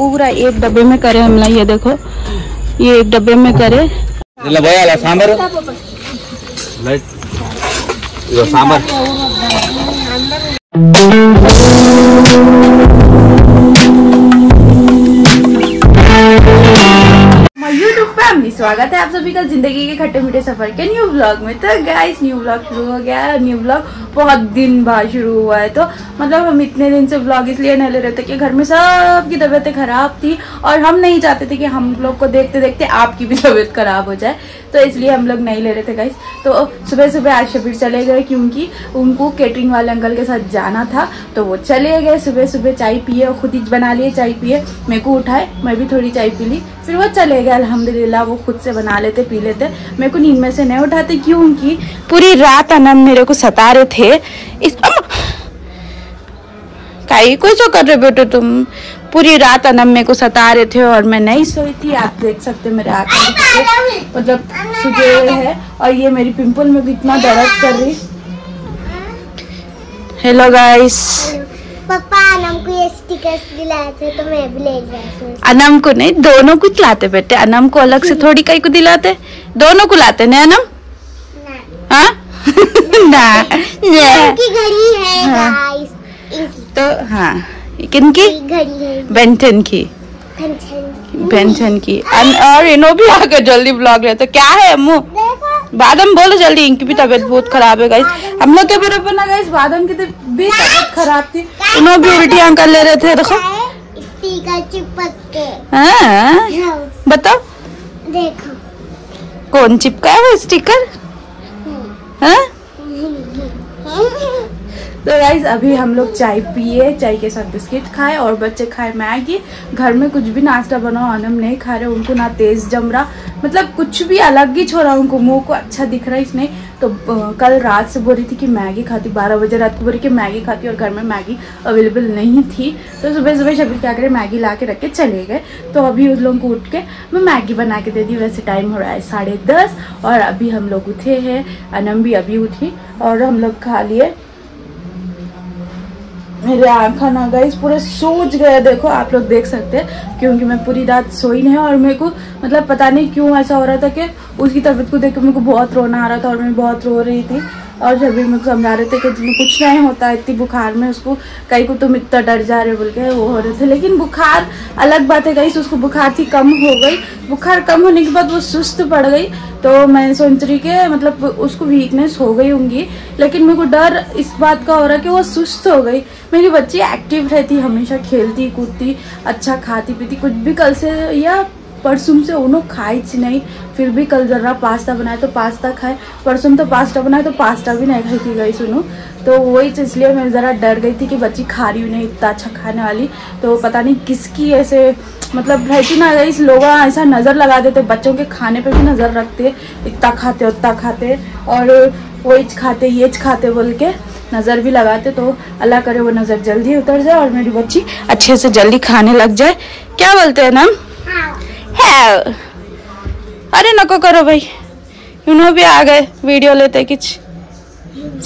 पूरा एक डब्बे में करे हम ये देखो। ये एक डब्बे में करे। सांबर सांबर फैमिली स्वागत है आप सभी का ज़िंदगी के खट्टे मीठे सफ़र के न्यू ब्लॉग में। तो गाइस न्यू ब्लॉग शुरू हो गया है। न्यू ब्लॉग बहुत दिन बाद शुरू हुआ है। तो मतलब हम इतने दिन से ब्लॉग इसलिए नहीं ले रहे थे कि घर में सबकी तबीयतें खराब थी और हम नहीं चाहते थे कि हम लोग को देखते देखते आपकी भी तबीयत खराब हो जाए। तो इसलिए हम लोग नहीं ले रहे थे गाइस तो सुबह सुबह आज शबीर चले गए क्योंकि उनको केटरिंग वाले अंकल के साथ जाना था। तो वो चले गए सुबह सुबह चाय पिए और खुद ही बना लिए, चाय पिए। मेरे को उठाए, मैं भी थोड़ी चाय पी ली। फिर वो चले गए अल्हम्दुलिल्लाह वो खुद से बना लेते पी लेते। मेरे को नींद में से नहीं उठाते क्योंकि पूरी रात अनम मेरे को सता रहे थे। इस काई कोई जो कर रहे बेटे तुम? पूरी रात अनम मेरे को सता रहे थे और मैं नहीं सोई थी। आप देख सकते मेरे आँखें मतलब सुजे है और ये मेरी पिंपल में कितना दर्द कर रही। हेलो गाइस पापा हमको ये स्टिकर्स दिलाए थे तो मैं भी ले गया अनम को नहीं दोनों को लाते बेटे। अनम को अलग से थोड़ी कई को दिलाते। दोनों को लाते नहीं अनम? हाँ? ना। ना। इनकी घड़ी है हाँ। गाइस तो हाँ। किनकी? घड़ी है। बेंटन की। पेंशन बेंटन की। और इनो भी आकर जल्दी ब्लॉग रहे तो क्या है अम्मू? बादम बोलो जल्दी इनकी भी तबीयत बहुत खराब है गाइस हम लोग के बराबर ना गाइस बादम की तो भी तबीयत खराब थी। इनो भी उल्टियाँ कर ले रहे थे देखो। के हाँ हाँ, बताओ। देखो। कौन चिपका है वो स्टिकर? हाँ। तो गाइज़ अभी हम लोग चाय पिए, चाय के साथ बिस्किट खाए और बच्चे खाए मैगी। घर में कुछ भी नाश्ता बनाओ अनम नहीं खा रहे, उनको ना तेज जम रहा। मतलब कुछ भी अलग ही छोड़ा, उनको मुँह को अच्छा दिख रहा है इसने तो कल रात से बोल रही थी कि मैगी खाती, बारह बजे रात को बोल रही कि मैगी खाती और घर में मैगी अवेलेबल नहीं थी। तो सुबह सुबह शबीर क्या करे, मैगी ला के रख के चले गए। तो अभी उन लोगों को उठ के मैं मैगी बना के दे दी। वैसे टाइम हो रहा है साढ़े दस और अभी हम लोग उठे हैं। अनम भी अभी उठी और हम लोग खा लिए। मेरे आँखा ना गई पूरे सूज गए देखो, आप लोग देख सकते हैं, क्योंकि मैं पूरी रात सोई नहीं और मेरे को मतलब पता नहीं क्यों ऐसा हो रहा था कि उसकी तबीयत को देख के मेरे को बहुत रोना आ रहा था और मैं बहुत रो रही थी। और जब भी को समझा रहे थे कि कुछ नहीं होता, इतनी बुखार में उसको कहीं को तुम इतना डर जा रहे बोल के वो हो रहे थे। लेकिन बुखार अलग बात है कहीं से उसको बुखार थी कम हो गई। बुखार कम होने के बाद वो सुस्त पड़ गई। तो मैं सोच रही कि मतलब उसको वीकनेस हो गई होंगी। लेकिन मेरे को डर इस बात का हो रहा कि वो सुस्त हो गई। मेरी बच्ची एक्टिव रहती, हमेशा खेलती, कूदती अच्छा खाती पीती, कुछ भी कल से या परसों से उन्होंने खाई थी नहीं, फिर भी कल जरा पास्ता बनाए तो पास्ता खाए। परसों तो पास्ता बनाए तो पास्ता भी नहीं खाई थी गई सुनो। तो वही चीज़ इसलिए मैं ज़रा डर गई थी कि बच्ची खा रही हुई नहीं इतना अच्छा खाने वाली। तो पता नहीं किसकी ऐसे मतलब रहती ना गई लोग ऐसा नज़र लगा देते, बच्चों के खाने पे भी नज़र रखते, इतना खाते, उतना खाते, और वही खाते, ये खाते बोल के नज़र भी लगाते तो अल्लाह करे वो नज़र जल्दी उतर जाए और मेरी बच्ची अच्छे से जल्दी खाने लग जाए। क्या बोलते हैं ना है अरे नको करो भाई। उन्हों भी आ गए वीडियो लेते कुछ।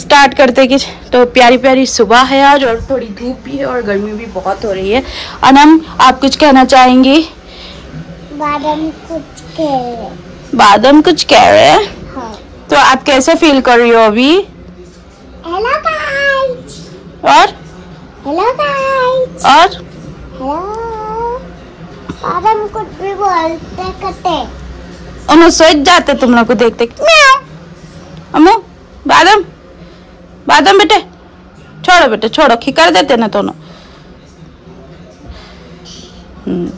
स्टार्ट करते कुछ। तो प्यारी प्यारी सुबह है आज और थोड़ी धूप भी है और गर्मी भी बहुत हो रही है। अनम आप कुछ कहना चाहेंगी? बादाम कुछ के बादम कुछ कह रहे हैं? हाँ। तो आप कैसे फील कर रही हो अभी? हेलो गाइस और? हेलो गाइस और? हेलो बादाम कुछ भी बोलते करते उन्होंने सोच जाते तुम लोग को देखते। अम्मू बादम। बादम बेटे छोड़ो बेटे छोड़ो खिकर देते ना दोनों हम्म।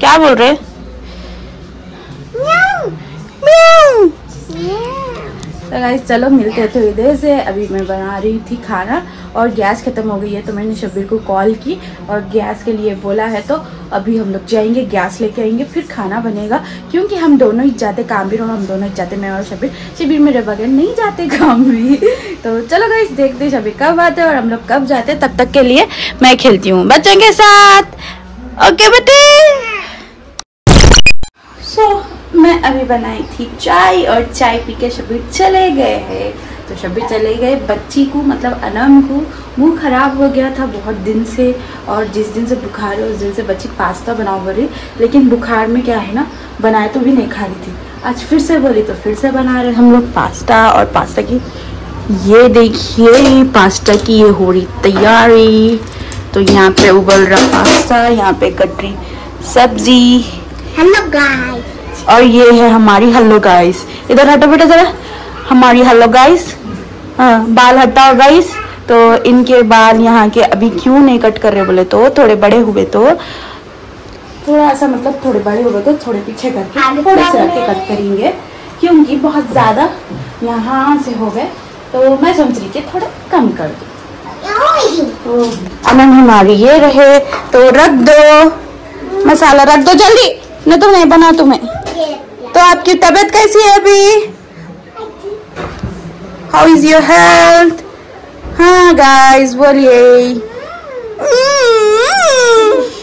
क्या बोल रहे? म्याऊं। म्याऊं। तो गाइस चलो मिलते हैं थोड़ी देर से। अभी मैं बना रही थी खाना और गैस खत्म हो गई है तो मैंने शब्बीर को कॉल की और गैस के लिए बोला है तो अभी हम लोग जाएँगे, गैस लेके आएँगे, फिर खाना बनेगा। क्योंकि हम दोनों ही जाते काम भी और हम दोनों ही जाते, मैं और शब्बीर। शब्बीर मेरे बगैर नहीं जाते काम भी तो चलो गाइस देखते शब्बीर कब आते और हम लोग कब जाते तब तक के लिए मैं खेलती हूँ। बच्चों के साथ। ओके बेटे सो मैं अभी बनाई थी चाय और चाय पी के शबीर चले गए हैं। तो शब्बी चले गए, बच्ची को मतलब अनम को। मुँह खराब हो गया था बहुत दिन से और जिस दिन से बुखार है उस दिन से बच्ची पास्ता बनाओ बोली। लेकिन बुखार में क्या है ना, बनाए तो भी नहीं खा रही थी। आज फिर से बोली तो फिर से बना रहे हम लोग पास्ता और पास्ता की। ये देखिए, पास्ता की ये हो रही तैयारी। तो यहाँ पे उबल रहा पास्ता, यहाँ पे कटरी सब्ज़ी। हेलो गाइस और ये है हमारी हल्लो गाइस इधर हटो बेटा जरा। हमारी हल्लो गाइस हाँ बाल हटाओ गाइस तो इनके बाल यहाँ के अभी क्यों नहीं कट कर रहे बोले तो? थोड़े बड़े हुए तो। थोड़ा सा मतलब थोड़े बड़े हुए तो थोड़े पीछे करके थोड़े से बढ़ो। रख के कट करेंगे। क्योंकि बहुत ज़्यादा यहाँ से हो गए। तो मैं सोच रही थी थोड़ा कम कर दूँ। तो अनन हमारी ये रहे तो रख दो। मसाला रख दो जल्दी। नहीं तो नहीं बना तुम्हें। तो आपकी तबीयत कैसी है अभी? हाउ इज़ योर हेल्थ हाँ गाइस बोलिए।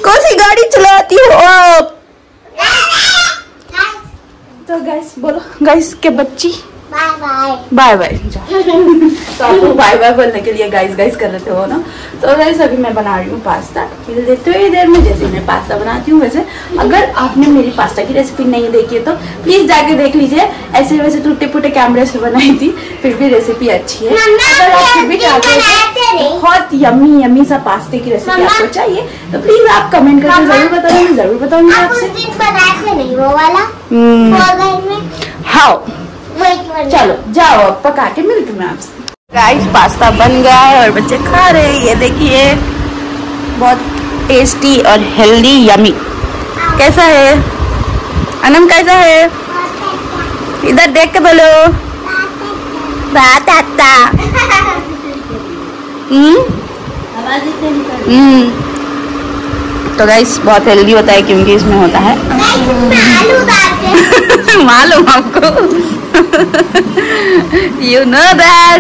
कौन सी गाड़ी चलाती हो आप? तो गाइस बोलो। गाइस के बच्ची। Bye bye. बाय बाय तो आपको बाय बाय बोलने के लिए गाइस गाइस कर रहे थे वो ना? तो गाइस अभी मैं बना रही हूँ पास्ता देते हुए देर में जैसे मैं पास्ता बनाती हूँ वैसे। अगर आपने मेरी पास्ता की रेसिपी नहीं देखी है तो प्लीज़ जाके देख लीजिए। ऐसे वैसे टूटे फूटे कैमरे से बनाई थी फिर भी रेसिपी अच्छी है। अगर आप फिर भी चाहते हो तो बहुत यमी यमी सा पास्ते की रेसिपी आपको चाहिए। तो प्लीज़ आप कमेंट करके ज़रूर बताना मैं ज़रूर बताऊँगी आपसे। हाँ चलो जाओ अब पका के मिलती हूँ मैं आपसे। गाइस पास्ता बन गया है और बच्चे खा रहे हैं। ये देखिए बहुत टेस्टी और हेल्दी यमी कैसा है? अनम कैसा है? इधर देख के बोलो। बात आता। हम्म? आवाज़ इतनी निकल हम्म। तो गाइस बहुत हेल्दी होता है क्योंकि इसमें होता है। हैं। मालूम आपको। You know that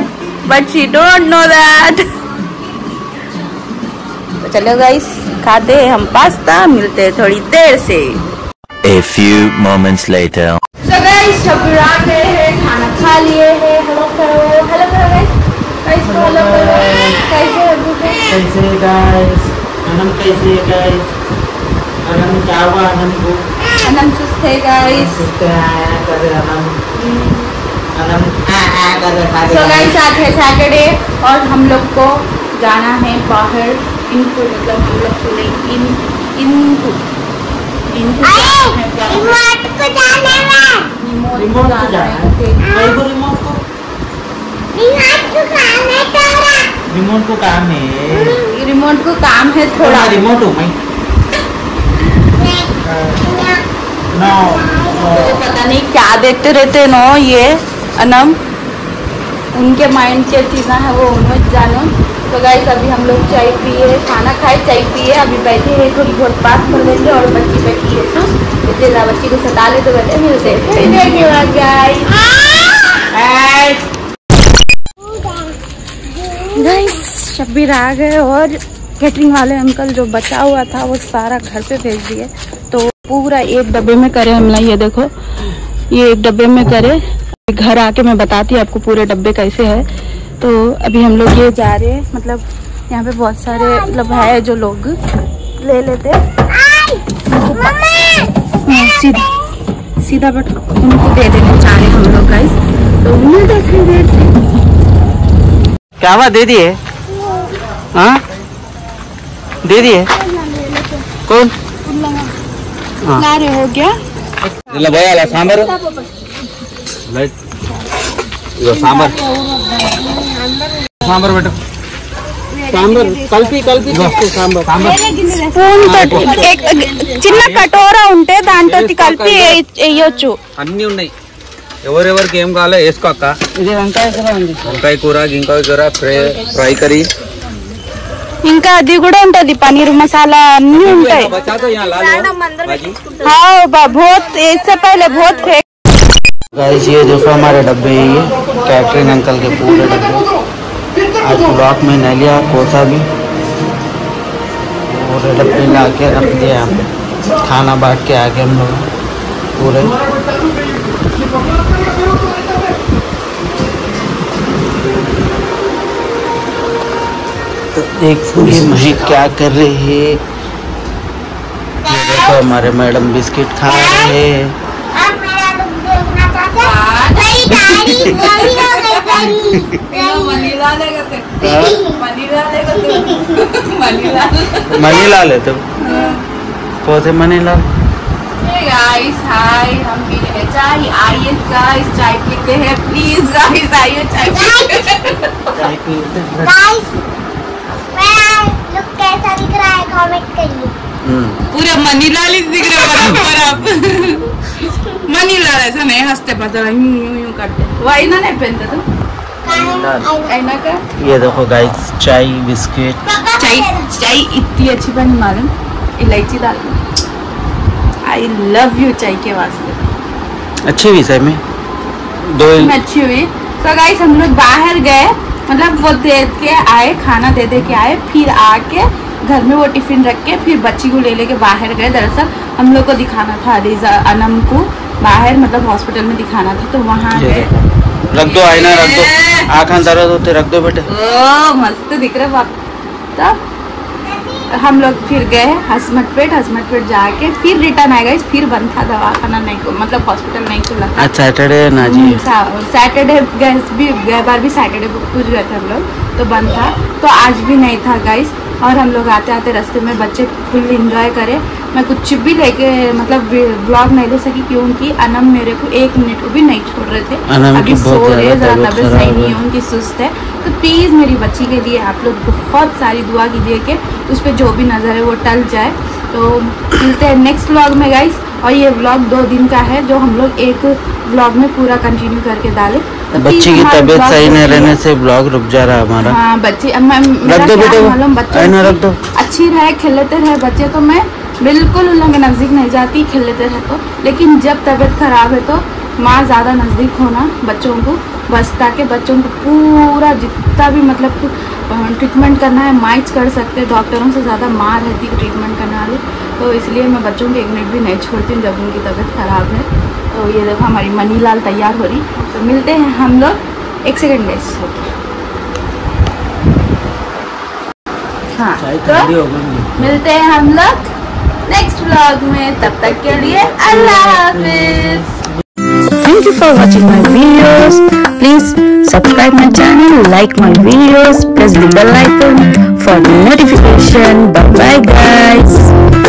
but she don't know that तो चलो गाइस खाते हैं हम पास्ता मिलते हैं थोड़ी देर से। A few moments later. तो गाइस सब आ गए हैं खाना खा लिए हैं हेलो करो हेलो करो गाइस गाइस को हेलो करो। कैसे हो कैसे गाइस अनम कैसे गाइस अनम क्या हुआ अनम को? अनम सुस्त है गाइस सुस्ते आया करे अनम अनम आ आ करे सो गाइस आज है सैटरडे और हम लोग को जाना है बाहर। इनको मतलब हम लोग को नहीं इन इनको इनको है। रिमोट को जाने में रिमोट रिमोट को जाना है है। कई को रिमोट को रिमोट को खाने रिमोट को काम है। रिमोट को काम है थोड़ा। थोड़ा रिमोट हूँ मैं। नो तो पता नहीं क्या देखते रहते नो ये अनम। उनके माइंड की चीज़ें हैं वो उन्हें जानो। तो गाइस अभी हम लोग चाय पिए खाना खाए चाय पिए। अभी बैठे हैं थोड़ी बहुत बात कर लेंगे और बच्ची बैठी है तो इसलिए ज़रा बच्ची को सता ले तो बैठे मिलते हैं। गाइस शब्बीर आ गए और कैटरिंग वाले अंकल जो बचा हुआ था वो सारा घर पे भेज दिए। तो पूरा एक डब्बे में करे हमला ये देखो। ये एक डब्बे में करे। घर आके मैं बताती आपको पूरे डब्बे कैसे है। तो अभी हम लोग ये जा रहे हैं मतलब यहाँ पे बहुत सारे मतलब है जो लोग। ले लेते हाँ, सीधा। बट उनको दे देने चाह रहे हम लोग गाइस तो मिलते हैं थोड़ी देर से। क्या हुआ दे दिए? हाँ? दे दिए कौन हो गया लगाया सांबर सांबर सांबर बेटा सांबर కలిపి కలిపి सांबर सांबर స్పూన్ తోటి చిన్న కటోరా ఉంటే దాంతోటి కలిపి వేయొచ్చు అన్ని ఉన్నాయి ఎవరెవరికి ఏం కావాలో వేసుకోక ఇది వంకాయ కూర ఉంది వంకాయ కూర గింకాయ కూర ఫ్రై ఫ్రై కర్రీ ఇంకా అది కూడా ఉంటది పనీర్ మసాలా అన్ని ఉంటాయి बचा दो यहाँ ला लो भाजी हाँ बा- बहुत इससे पहले बहुत फेक गाइस ये देखो हमारे डब्बे हैं ये कैटरिंग अंकल के पूरे डब्बे आज ब्लॉक में न लिया कोसा भी पूरे डब्बे ला के रख दिया यहाँ पे खाना बांट के आगे हम लोग पूरे तो देखिए महक क्या कर रहे हैं? ये देखो हमारे मैडम बिस्किट खा रहे हैं। मनीला लेगा ते। हाँ? मनीला ते है तो गाइस हाय हम पी रहे चाय। आइए गाइस चाय पीते हैं प्लीज़ गाइस आइए चाय पीते हैं। गाइस मेरा लुक कैसा दिख रहा है कमेंट करिए। हम्म, पूरे मनीलाल ही दिख रहे हो बराबर आप। मनीलाल ऐसा नहीं हँसते पता यूँ यूँ यूँ करते। वो आईना नहीं पहनते तुम आईना का? ये देखो गाइस चाय बिस्किट। चाय चाय इतनी अच्छी बनी मालूम? इलायची डाल आई लव यू चाय के वास्ते। अच्छे विषय में? दो अच्छी हुई। तो गाइस हम लोग बाहर गए मतलब वो दे के आए खाना दे दे के आए फिर आके घर में वो टिफ़िन रख के फिर बच्ची को ले लेके बाहर गए। दरअसल हम लोग को दिखाना था रिजा अनम को बाहर मतलब हॉस्पिटल में दिखाना था तो वहाँ गए। रख दो आईना रख दो। आँख दर्द होते रख दो बेटे। ओ मस्त दिख रहा बाप। तब हम लोग फिर गए हसमत पेट हसमत पेट जाके फिर रिटर्न आए गए फिर बंद था दवाखाना नहीं मतलब हॉस्पिटल नहीं खुला था। सैटरडे ना जी। सैटरडे गए भी गए बार भी सैटरडे कुछ गए थे हम लोग तो बंद था। तो आज भी नहीं था गाइस और हम लोग आते आते रास्ते में बच्चे फुल इंजॉय करें। मैं कुछ भी लेके मतलब ब्लॉग नहीं ले सकी क्योंकि अनम मेरे को एक मिनट को भी नहीं छोड़ रहे थे। अभी सो रहे ज़्यादा जरा तबीयत सही नहीं। है। उनकी सुस्त है। तो प्लीज़ मेरी बच्ची के लिए आप लोग बहुत सारी दुआ कीजिए कि उस पर जो भी नज़र है वो टल जाए। तो मिलते हैं नेक्स्ट व्लॉग में गाइस और ये व्लॉग दो दिन का है जो हम लोग एक व्लॉग में पूरा कंटिन्यू करके डालें। तो बच्ची की तबीयत सही नहीं रहने से ब्लॉग रुक जा रहा है हमारा। हाँ बच्चे अब मैं रख दो बेटे। बच्चों रख दो। अच्छी रहे खेलते रहे बच्चे तो मैं बिल्कुल उन लोगों के नज़दीक नहीं जाती खेलते रहे तो। लेकिन जब तबीयत खराब है तो माँ ज़्यादा नज़दीक होना बच्चों को। बस ताकि बच्चों को पूरा जितना भी मतलब ट्रीटमेंट करना है माइच कर सकते हैं डॉक्टरों से ज़्यादा माँ रहती है ट्रीटमेंट करने वाली। तो इसलिए मैं बच्चों को एक मिनट भी नहीं छोड़ती हूँ जब उनकी तबीयत ख़राब है। तो ये देखो हमारी मनी लाल तैयार हो रही तो मिलते हैं हम लोग एक सेकेंड गैस हाँ तो मिलते हैं हम लोग नेक्स्ट व्लॉग में। तब तक के लिए अल्लाह हाफिज। Thank you for watching my videos. Please subscribe my channel, like my videos, press the bell icon for the notification. Bye bye guys.